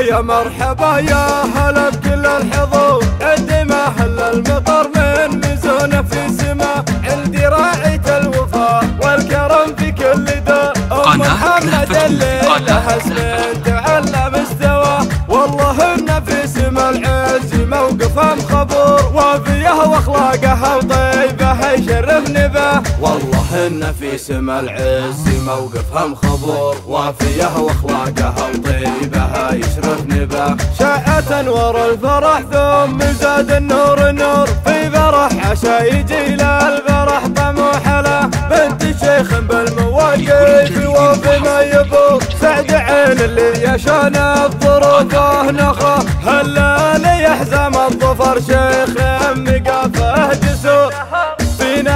يا مرحبا يا هلا بكل الحضور. عند محل المطر من ميزونه في سما عندي راعية الوفاء والكرم في كل دار أم محمد اللي لها سنين تعلى مستوى والله ان في سما العز موقفها مخبور وافيه وأخلاقها يشرفني به. والله إن في سما العز موقفها مخبور وافية وأخلاقها وطيبه يشرفني به. شاعت انوار الفرح ثم زاد النور نور في فرح. عشا يجي للفرح طموح له بنت شيخ بالمواقف وفي ما يبور. سعد عين اللي يشان الظروف نخا هلا يحزم الظفر شيخ مقافه جسور.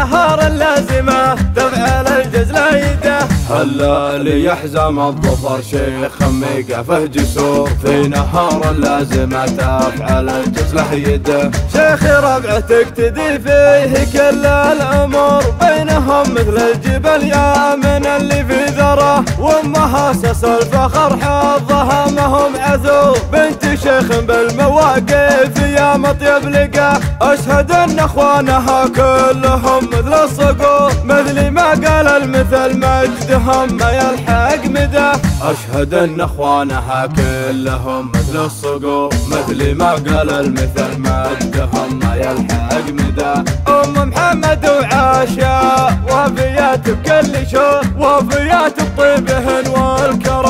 في نهار اللازمه تفعل الجزله يده هلا ليحزم الظفر شيخ مقافه جسور. في نهار اللازمة تفعل الجزله يده شيخ ربعه تقتدي فيه كل الأمور. بينهم مثل الجبل يا من اللي في ذرة. وأمها سس الفخر حظها ما هم عثور بنت شيخ بالمواقف يا مطيب لقاه أشهد أن أخوانها كلهم مثل الصقور مثل ما قال المثل مجدهم ما يلحق مدى. أشهد أن أخوانها كلهم مثل الصقور مثل ما قال المثل مجدهم ما يلحق مدى. أم محمد وعاشا وفيات بكل شوق وفيات بطيبهن والكرم.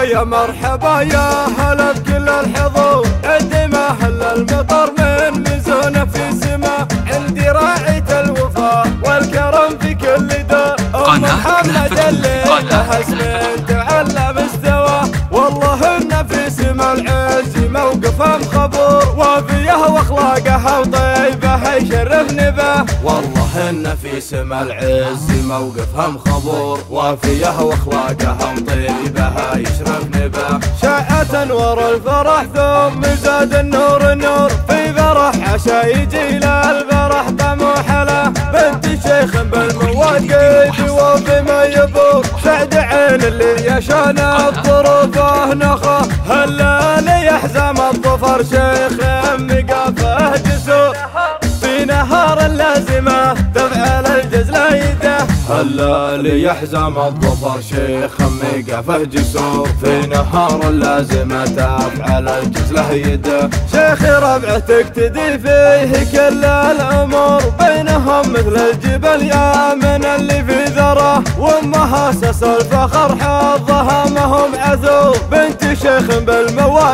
مرحبا يا مرحبا يا هلا بكل الحضور. عند محل المطر من ميزونه في سما. عندي راعية الوفاء والكرم في كل دار أم محمد اللي سنين تعلى مستوى والله إن في سما العز موقفها مخبور وافيه وأخلاقها وطيبه يشرفني به. والله إن في سما العز موقفها مخبور وافيه واخلاقها وطيبه يشرفني به. شاعت انوار الفرح ثم زاد النور نور. في فرح عشا يجي للفرح طموح له. بنت شيخ بالمواقف ما يبور. سعد عين اللي يشان الظروف نخا هلا لي يحزم الظفر شيخ يده هلا ليحزم الظفر شيخ مقافه جسور. في نهار اللازمه تفعل الجزله يده. شيخ ربعه تقتدي فيه كل الأمور. بينهم مثل الجبل يا من اللي في ذره. وأمها سس الفخر حظها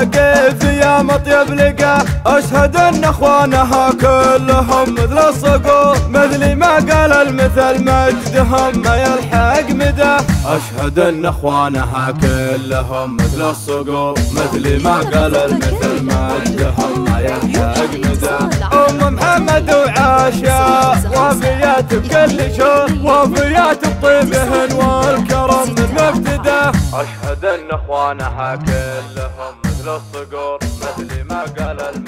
بالمواقف يا مطيب لقاه أشهد أن أخوانها كلهم مثل الصقور مثل ما قال المثل مجدهم ما يلحق مدى. أشهد أن أخوانها كلهم مثل الصقور مثل ما قال المثل مجدهم ما يلحق مدى. أم محمد وعاشا وفيات بكل شوق وفيات بطيبهن والكرم من مبتدأ. أشهد أن أخوانها كلهم الصقور مثل ما قال الماء